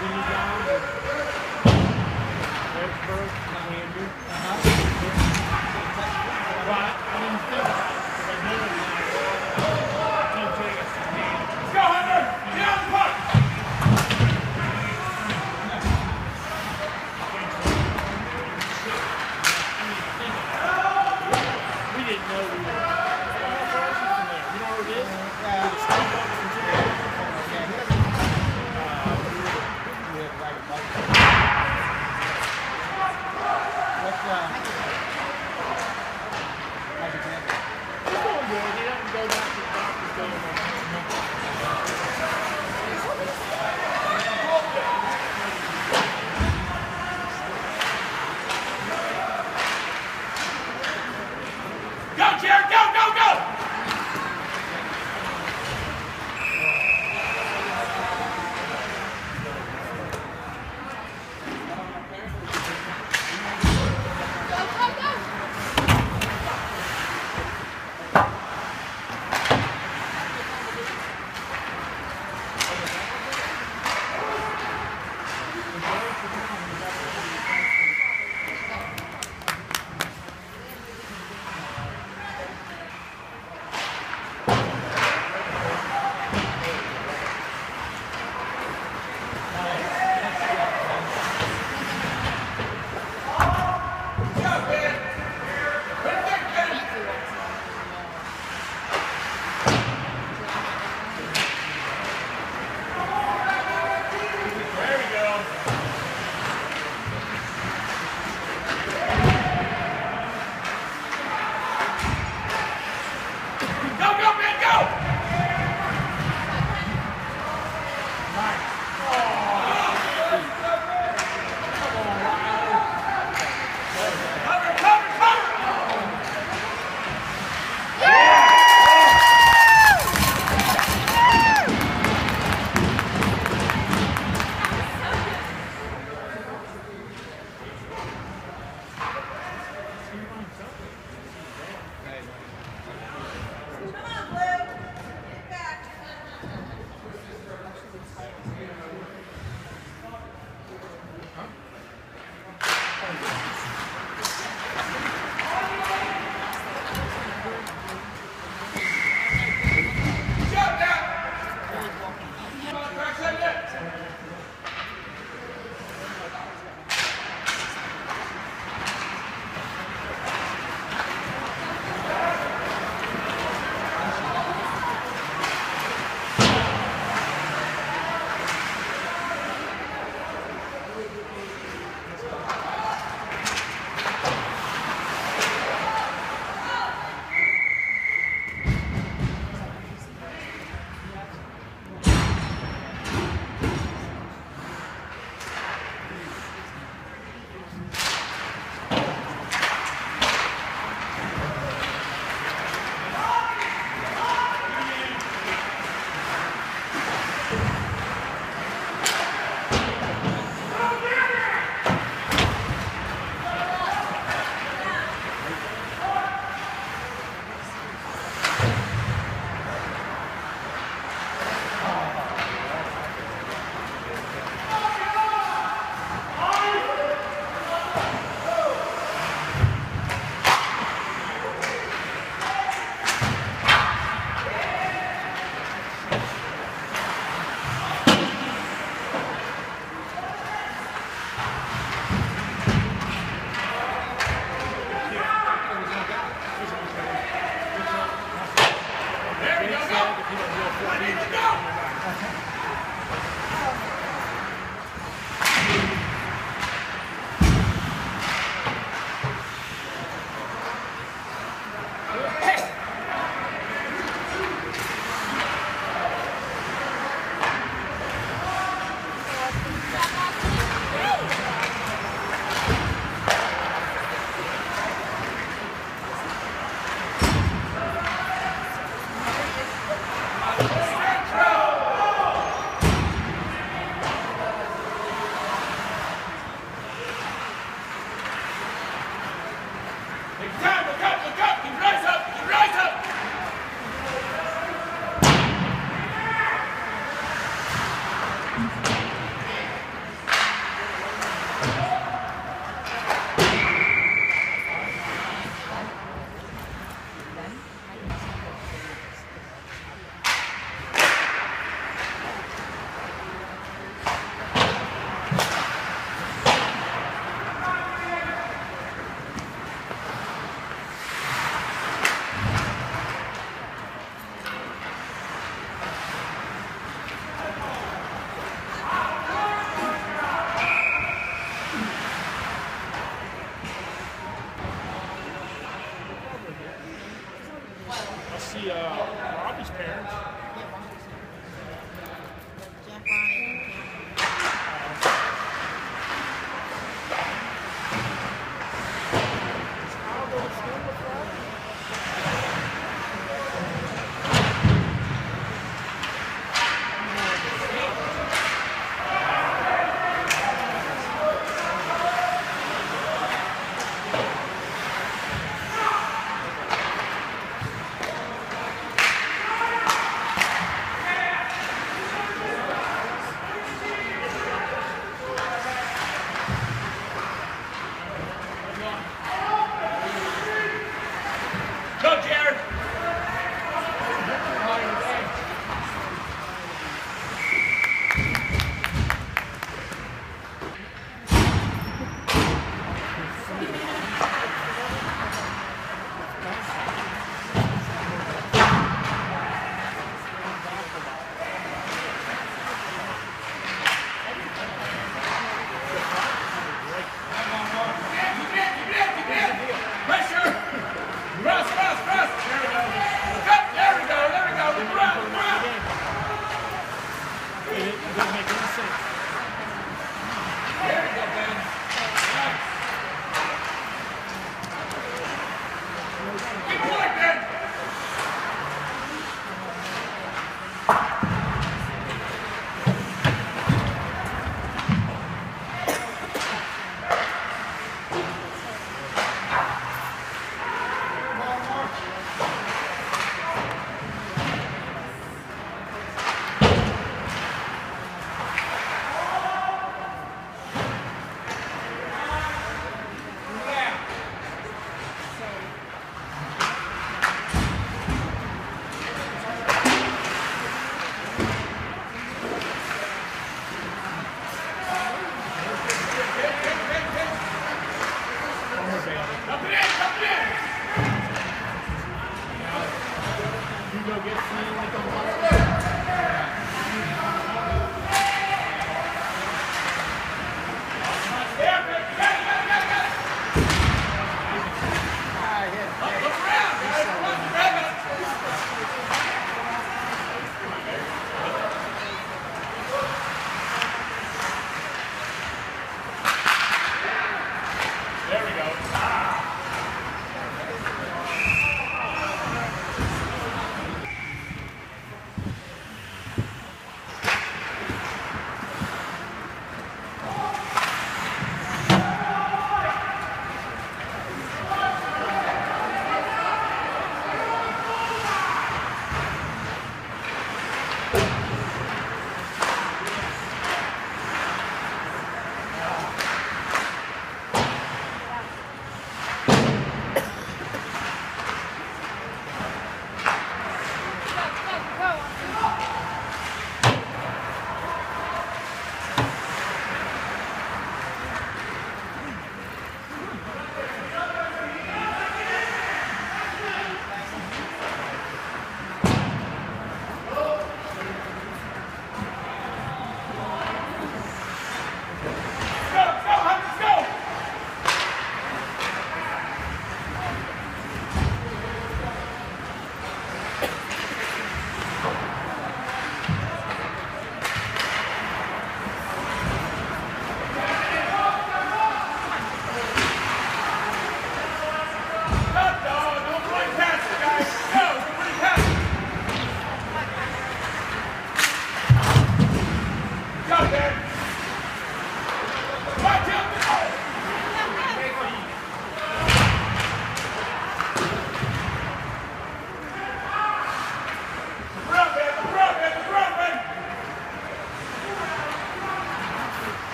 But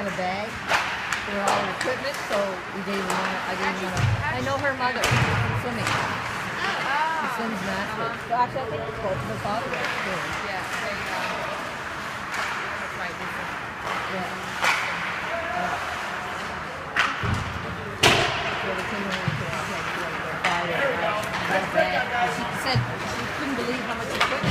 had a bag. They all in equipment, so we gave them one. I gave them one. I know her mother from swimming. She swims masters. So actually, I think it's both of her father. Yeah. Yeah. They, um, that's right. Yeah. She said she couldn't believe how much equipment.